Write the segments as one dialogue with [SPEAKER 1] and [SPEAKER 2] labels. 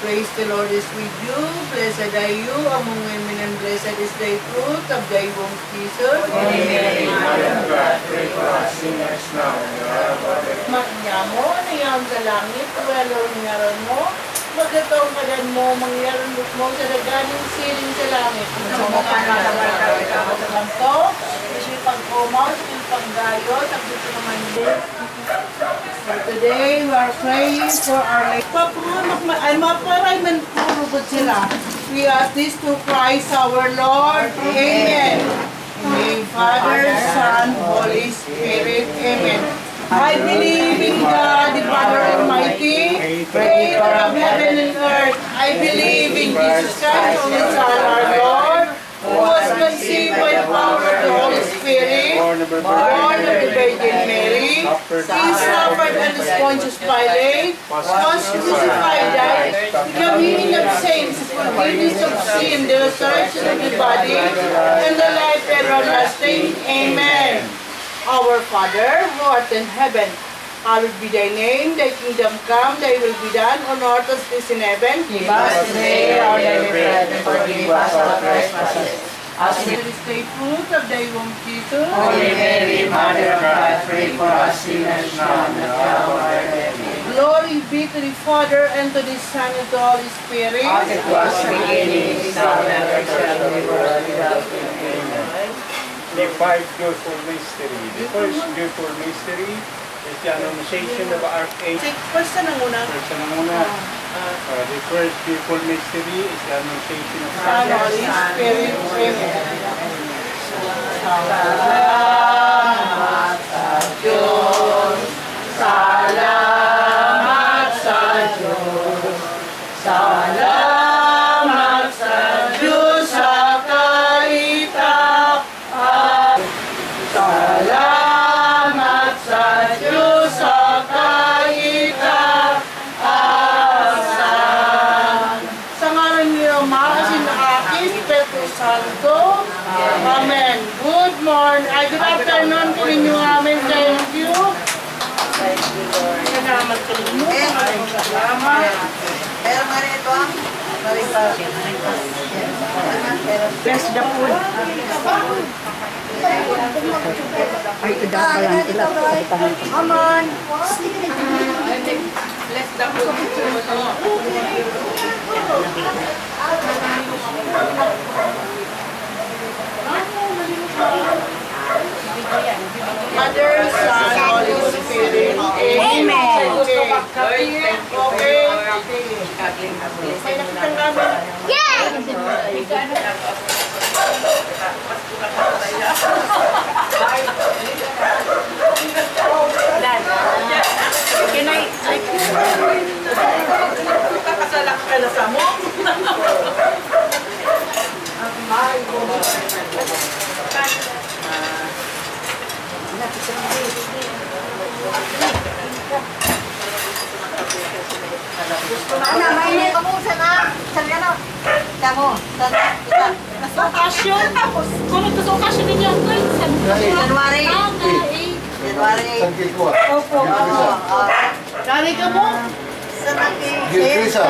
[SPEAKER 1] grace, the Lord is with you. Blessed are you among women, and blessed is the fruit of thy womb, Jesus.
[SPEAKER 2] Holy Mary, Mother of God, pray for us sinners now and at the hour of our death.
[SPEAKER 1] Maria mo, niyang sa langit, walo ngaran mo, magkataong kadan mo, mangyaran mo sa daganing siling sa langit. Sa mga ka sa kanto, kasi pagkumaw, sa panggayo, sa dito naman din. For today, we are praying for our. Papahamak ma ay maparay man purugod sila. We ask this to Christ our Lord. Amen. Amen. Father, Son, Holy Spirit. Amen. I believe in God, the Father Almighty, creator of heaven and earth. I believe in Jesus Christ, only Son, our Lord, who was conceived by the power of the Holy Spirit, born of the Virgin Mary, he suffered under Pontius Pilate, was crucified, died, became healing of saints, forgiveness of sin, the resurrection of the body, and the life everlasting. Amen. Our Father, who art in heaven, hallowed be thy name, thy kingdom come, thy will be done on earth as it is in heaven.
[SPEAKER 2] Give us today our daily bread, and forgive us our trespasses, as we
[SPEAKER 1] Blessed is fruit of thy womb, Jesus.
[SPEAKER 2] Holy Mary, Mother of God, pray for us sinners now and at the hour of our death.
[SPEAKER 1] Glory be to the Father, and to the Son, and to the Holy Spirit.
[SPEAKER 2] As it was in the beginning, is now, and ever shall be, world without end. Amen.
[SPEAKER 3] The five joyful mystery. The first joyful mystery Annunciation of Archangel.
[SPEAKER 1] Take first na muna.
[SPEAKER 3] First na muna. Uh, the first joyful mystery is the Annunciation of
[SPEAKER 1] Son, Holy Spirit. Amen.
[SPEAKER 2] Salamat sa Diyos. Salamat sa Diyos. Salamat sa Diyos sa kaitapan. Salamat
[SPEAKER 1] Morning. Ay, good afternoon po ninyo amin. Thank you. Salamat sa inyo. Maraming salamat.
[SPEAKER 4] Pero marito, marito.
[SPEAKER 1] Bless the food.
[SPEAKER 4] Ay, ida pa lang sila. Come on.
[SPEAKER 1] Bless the food. Mother, Son, Holy Spirit. Amen. Okay. Okay. May nakitang namin. Can I, I Kakasalak ka na sa mo.
[SPEAKER 4] Ano, mainit. Kamu, sana. Sana na. Ika.
[SPEAKER 1] Sa okasyon. Kung ito sa okasyon ninyo,
[SPEAKER 4] January. January.
[SPEAKER 1] Opo.
[SPEAKER 4] Oo, oo.
[SPEAKER 1] Dari ka mo?
[SPEAKER 4] Sana kay
[SPEAKER 5] Grisa.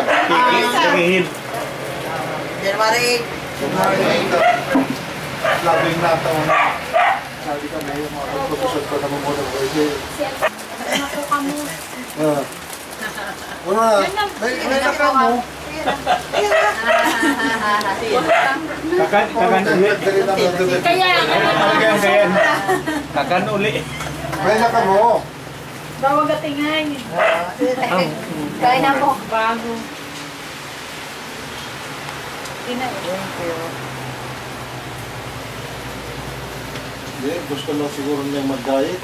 [SPEAKER 3] Hihid.
[SPEAKER 4] January.
[SPEAKER 5] Labing na taon na. Sabi ka na yung mga pagpapasod ko na mamunang kasi. Ah. Ano na? May, may naka mo.
[SPEAKER 3] Kakan, kakan.
[SPEAKER 6] Kaya,
[SPEAKER 3] kakan. Kakan uli.
[SPEAKER 5] Kaya ka mo.
[SPEAKER 6] Bawag gatingan.
[SPEAKER 4] Kaya na mo.
[SPEAKER 6] Bago.
[SPEAKER 5] Gusto mo siguro niya mag-diet?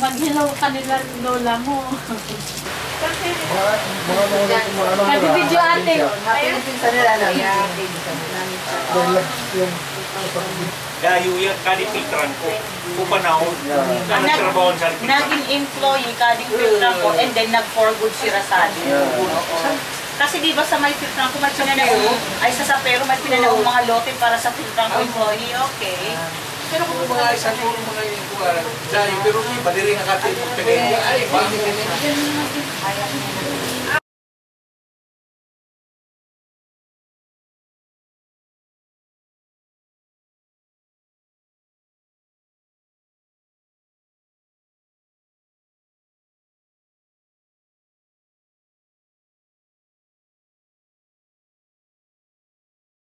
[SPEAKER 6] Maghilaw ka nila lola mo.
[SPEAKER 5] Mga, mga mga mga
[SPEAKER 6] Happy video ate.
[SPEAKER 4] Sa nila lang.
[SPEAKER 5] Yung
[SPEAKER 7] Dayo yan, kalipitran ko. Kupanahon. Na nagtrabaho sa kalipitran.
[SPEAKER 8] naging employee kading filtran ko and then nag-for good si Rasali. Kasi di ba sa may filtran ko may pinanaw, ay sa sapero may pinanaw mga lote para sa filtran ko employee, okay.
[SPEAKER 9] Pero kung mga isang yung kuha, dahil pero may badiri nga kati pinag ay, bakit ganyan?